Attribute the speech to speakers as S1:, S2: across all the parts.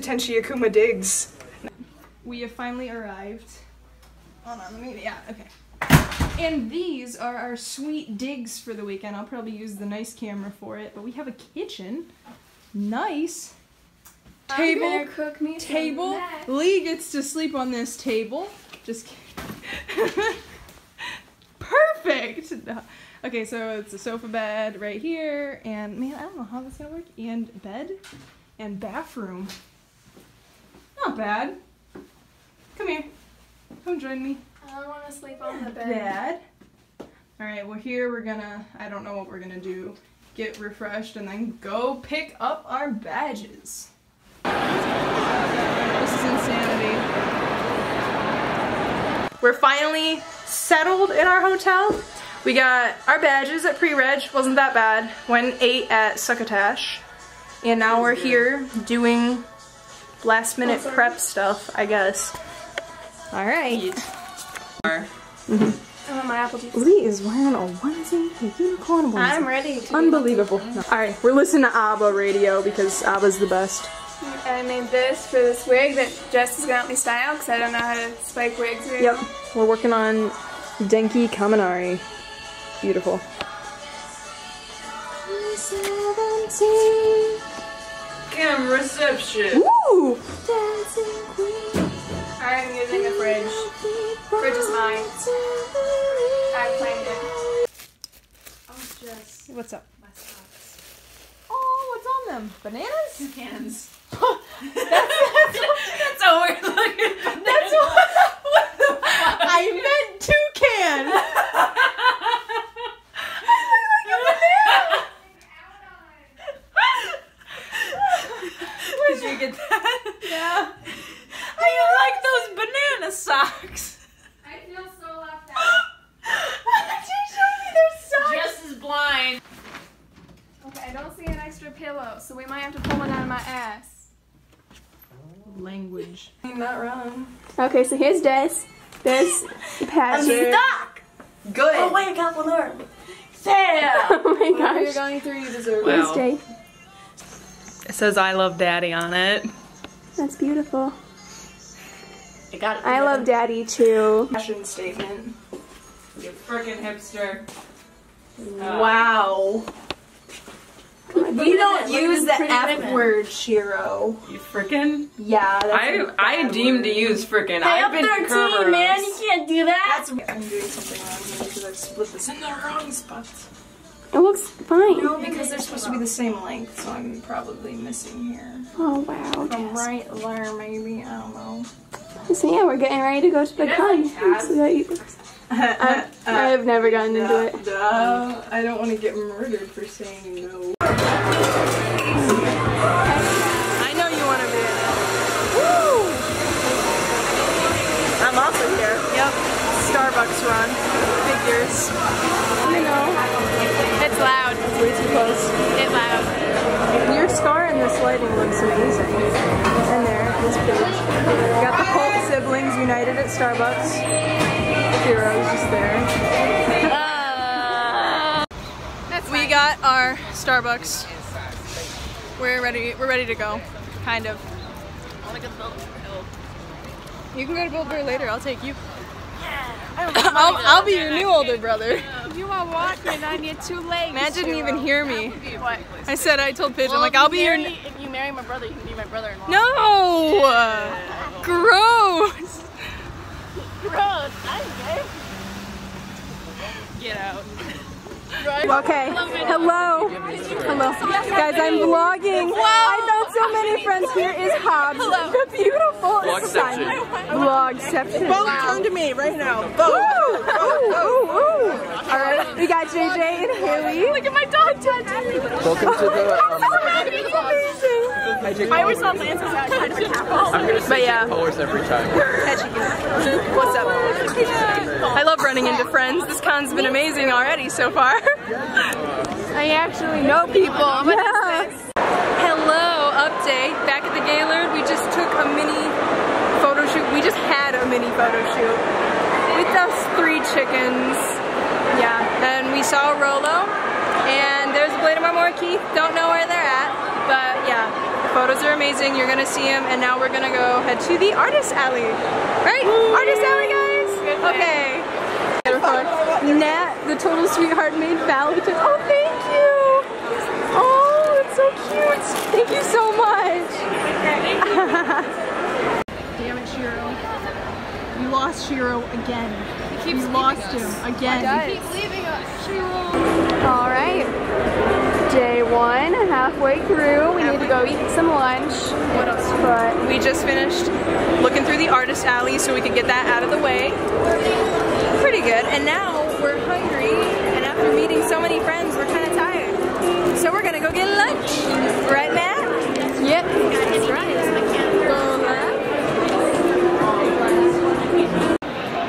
S1: Welcome to Tenshi Akuma Digs. We have finally arrived. Hold on, let me, yeah, okay. And these are our sweet digs for the weekend. I'll probably use the nice camera for it, but we have a kitchen. Nice. Table.
S2: I'm cook me
S1: Table.
S2: mac.
S1: Lee gets to sleep on this table. Just kidding. Perfect. No. Okay, so it's a sofa bed right here, and man, I don't know how that's gonna work. And bed, and bathroom. Not bad. Come here. Come join me.
S2: I don't want to sleep on the bed.
S1: Bad. All right, well here we're gonna. I don't know what we're gonna do. Get refreshed and then go pick up our badges. This is insanity. We're finally settled in our hotel. We got our badges at pre-reg, wasn't that bad. Went and ate at Succotash. And now we're here doing last minute oh, prep stuff, I guess. Alright.
S2: I want my apple juice.
S1: Lee is wearing a onesie, a unicorn onesie.
S2: I'm ready. To
S1: Unbelievable. Alright, we're listening to ABBA radio because ABBA's the best.
S2: I made this for this wig that Jess is gonna help me style because I don't know how to spike wigs. Really
S1: Yep,
S2: well.
S1: we're working on Denki Kaminari. Beautiful.
S3: Camera reception.
S1: Woo!
S2: I'm using the fridge. Fridge is mine. I claimed it.
S3: Oh, Jess.
S1: What's up?
S3: My socks.
S1: Oh, what's on them? Bananas?
S3: Toucans.
S1: that's,
S3: That's how we're looking.
S1: that's what, I meant toucan.
S3: Did you get that?
S1: Yeah.
S3: How you like those banana socks?
S2: I feel so left out.
S1: She showed me their socks.
S3: Jess is blind.
S2: Okay, I don't see an extra pillow, so we might have to pull one out of my ass.
S1: Language. Not wrong.
S2: Okay, so here's Des. There's Patrick.
S3: stuck. Good. Oh wait, I got one arm. Yeah.
S2: Oh my
S1: Whatever you're going through, you deserve
S3: Wow.
S2: Here's Jay.
S3: It says I love daddy on it.
S2: That's beautiful.
S3: I got it.
S2: I love daddy too.
S1: Fashion statement.
S3: You freaking hipster.
S1: Wow. Uh, We don't use the F word, Shiro.
S3: You freaking.
S1: Yeah, that's
S3: I
S1: a
S3: I
S1: bad
S3: deem
S1: word.
S3: to use freaking. I've been cursed.
S2: Man, you can't do that.
S1: That's I'm doing something wrong here because I've split this in the wrong spots.
S2: It looks fine.
S1: No, because they're supposed to be the same length, so I'm probably missing here.
S2: Oh wow.
S1: From
S2: Jess.
S1: right there, maybe. I don't know.
S2: So yeah, we're getting ready to go to the con. So that you- I, I've never gotten into it.
S1: Duh. I don't want to get murdered for saying no. I know you want to be in it. Woo! I'm also here. Yep. Starbucks run. Figures.
S2: You know, it's loud.
S1: Way too close.
S2: It's loud.
S1: Your scar in this lighting looks amazing. And there, this page. We got the Holt siblings united at Starbucks. Heroes just there.
S2: Uh, That's
S1: We
S2: fine.
S1: got our Starbucks. We're ready. We're ready to go. Kind of. You can go to Build Bear later. I'll take you. I'll, I'll be your new older brother.
S2: You are walking on your two legs.
S1: Matt didn't even hear me. I said I told Paige, I'm like, I'll be your.
S2: If you marry my brother, you can be my brother-in-law.
S1: No! Gross!
S2: Gross. I'm gay.
S3: Get out.
S1: Okay. Hello. Hello. Guys, I'm vlogging. I've got so many friends. Here is Hobbs. The beautiful son. Vlogception. Both turn to me right now. Both. Ooh, ooh, ooh. All right. We got JJ and Haley. Look at my dog tattoo.
S4: Welcome to the.
S1: It's amazing.
S4: I
S2: always
S4: colors.
S2: thought Lance was outside for capital.
S4: I'm gonna
S1: But
S4: say
S1: yeah.
S4: take colors every time.
S1: What's up? I love running into friends. This con's been amazing already so far. I actually know people. Yeah. Hello, update. Back at the Gaylord, we just took a mini photo shoot. We just had a mini photo shoot with us three chickens. Yeah, and we saw Rolo, and there's blade of my Keith. Don't know where they're at, but yeah, photos are amazing. You're gonna see them, and now we're gonna go head to the artist alley. Right? Artist alley, guys. Okay. Nat, the total sweetheart, made Valentine. Oh, thank you. Oh, it's so cute. Thank you so much. Damn it, Shiro. You lost Shiro again. Keeps lost him again. He keeps leaving us. All right. Day one, halfway through. We need to go eat some lunch. What else? But we just finished looking through the artist alley so we could get that out of the way. Pretty good. And now we're hungry. And after meeting so many friends, we're kind of tired. So we're gonna go get lunch. Right, Matt? Yep. That's right.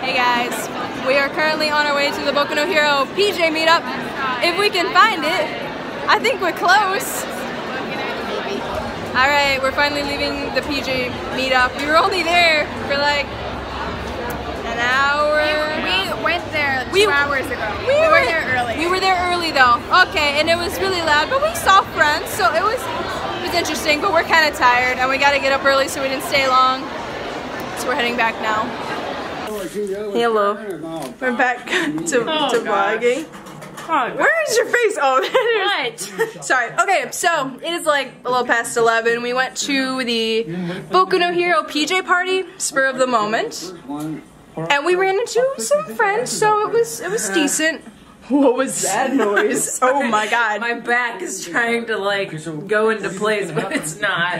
S1: Hey guys, we are currently on our way to the Boku no Hero PJ meetup. If we can find it, I think we're close. All right, we're finally leaving the PJ meetup. We were only there for like an hour.
S5: We went there two
S1: We-
S5: hours ago.
S1: We,
S5: We were there early.
S1: We were there early though. Okay, and it was really loud, but we saw friends, so it was it was interesting. But we're kind of tired, and we got to get up early, so we didn't stay long. So we're heading back now. Hello. We're back to, to vlogging. Where is your face? Oh, there it is. Sorry. Okay, so it is like a little past 11. We went to the Boku no Hero PJ party, spur of the moment. And we ran into some friends, so it was it was decent. What was that noise? Oh my god.
S6: My back is trying to like go into place, but it's not.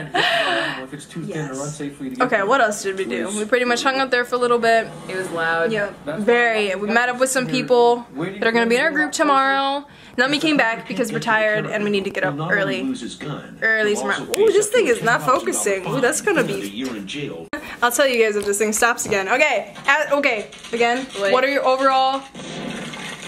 S4: If it's too thin or unsafe for you to get
S1: Okay, what else did we do? We pretty much hung out there for a little bit.
S6: It was loud.
S1: Yeah, very. We met up with some people that are gonna be in our group tomorrow. And then we came back because we're tired and we need to get up early. Early tomorrow. Ooh, this thing is not focusing. Ooh, that's gonna be.
S7: year in jail.
S1: I'll tell you guys if this thing stops again. Okay, okay. Again, what are your overall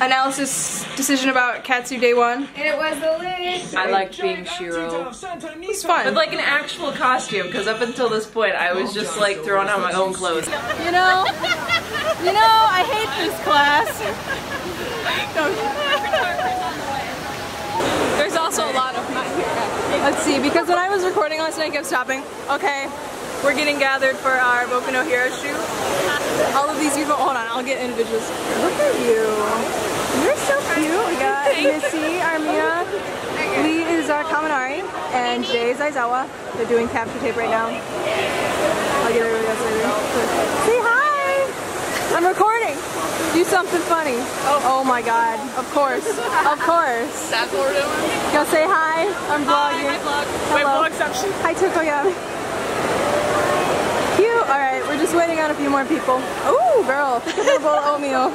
S1: analysis decision about Katsu Day One?
S5: It was the list.
S6: I liked being Shiro.
S1: It's fun.
S6: But like an actual costume, because up until this point I was just like throwing on my own clothes.
S1: You know, you know, I hate this class. There's also a lot of not here. Let's see, because when I was recording last night, I kept stopping. Okay, we're getting gathered for our Boku no Hero shoot. All of these people, hold on, I'll get individuals. Look at you. You're so cute. We got Missy, Armina, Lee is our Kaminari, and Jay is Aizawa. They're doing capture tape right now. I'll get everybody else later. Say hi! I'm recording. Do something funny. Oh, oh my god. Of course. Of course.
S5: That's what we're doing.
S1: Go say hi. I'm vlogging.
S5: Hi, vlog.
S1: Hello.
S5: Wait, section.
S1: Hi, Tokoyami. Cute. Alright, we're just waiting on a few more people. Ooh, girl. Pick up a bowl of oatmeal.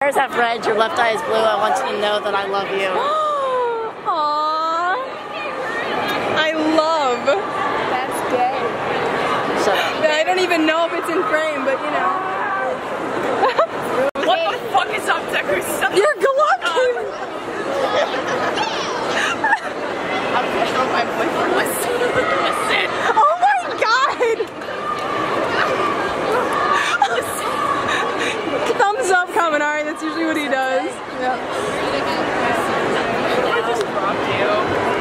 S3: There's that red, your left eye is blue. I want you to know that I love you.
S1: Aww. I love.
S3: That's gay. Shut up.
S1: I don't even know if it's in frame, but you know.
S5: What the fuck is up, Deku?
S1: You're glucking!
S5: my boyfriend. Listen. Listen.
S1: Oh my god! Thumbs up, Kaminari. That's usually what he does. Yeah.
S5: I just dropped you.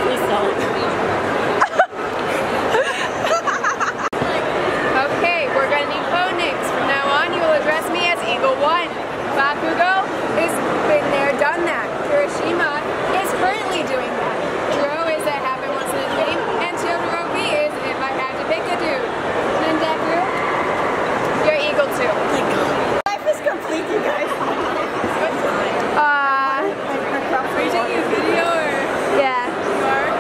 S3: Please don't.
S5: Okay, we're gonna need phone names. From now on, you will address me as Eagle One. Bakugo is been there, done that. Kirishima is currently doing that. Dro is that happened once in a dream, and Todoroki is if I had to pick a dude. And Deku, you're Eagle Two.
S3: Life is complete, you guys.
S1: Uh,
S5: Are you taking a video or
S1: yeah.
S5: you are?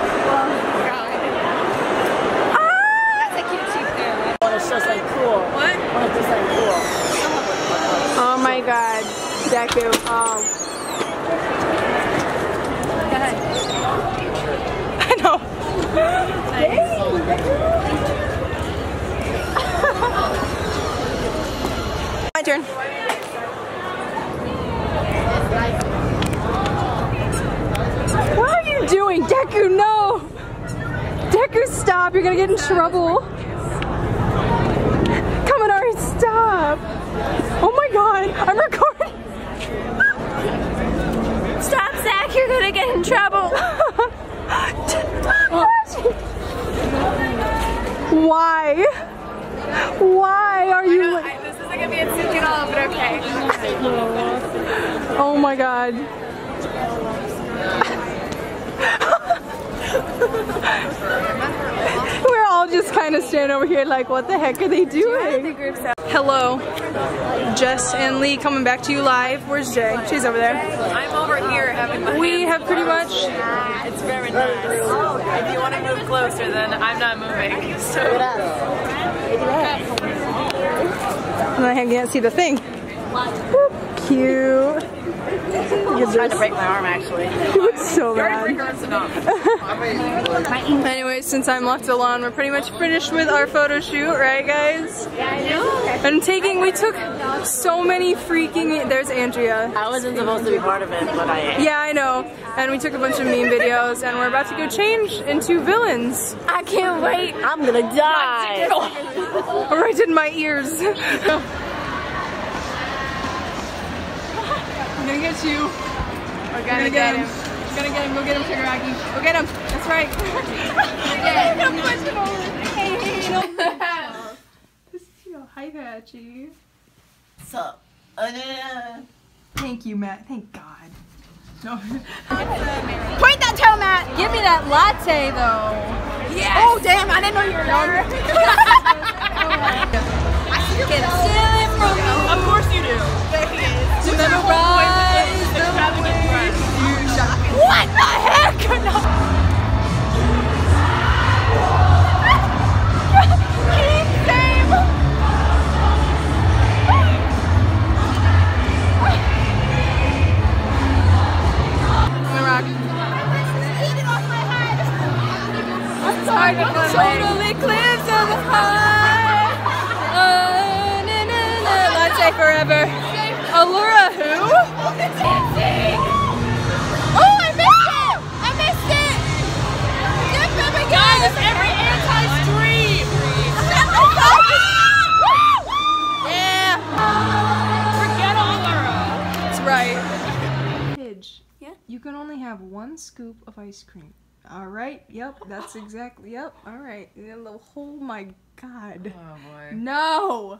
S5: That's a cute sheep there.
S3: When it's just like cool.
S5: What?
S3: When it's just like cool.
S1: Oh my god. Deku. Oh.
S5: Go ahead.
S1: I know. My turn. What are you doing? Deku, no! Deku, stop! You're gonna get in trouble. Kaminari, stop! Oh my god, I'm recording! Stop, Zach, you're gonna get in trouble! Why? Why are you?
S5: I, this isn't gonna be a sync at all, but okay.
S1: Oh my god. We're all just kind of standing over here like, what the heck are they doing? Hello, Jess and Lee coming back to you live. Where's Jay? She's over there.
S6: I'm over here having my
S1: We have pretty much,
S6: It's very nice. If you want to move closer, then I'm not moving. So
S1: I can't see the thing. Cute. Look at
S6: trying to break my arm actually.
S1: You look so bad. Anyway, since I'm left alone, we're pretty much finished with our photo shoot, right guys? Yeah, I know. And taking, we took so many freaking, there's Andrea.
S3: I wasn't supposed to be part of it, but I am.
S1: Yeah, I know. And we took a bunch of meme videos and we're about to go change into villains.
S3: I can't wait. I'm gonna die.
S1: Right in my ears. gonna get you. We're gonna get him. We're gonna get him. Go get him, Shigaraki. Go get him. That's right. I'm pushing over. Hey, hey, don't do that. This is your hi, Patchy.
S3: So, uh,
S1: Thank you, Matt. Thank God. No. Point that toe, Matt. Give me that latte, though. Yes. Oh, damn! I didn't know you were there. Totally cliffs of the high. Oh, na, na, na. Latte forever. Allura who? Oh, I missed it! I missed it! Good for me, guys! Every anti-stream! Yeah! Forget Allura! That's right. Pidge. Yeah? You can only have one scoop of ice cream. Alright, yep, that's exactly, yep, alright. Oh my god.
S6: Oh boy.
S1: No!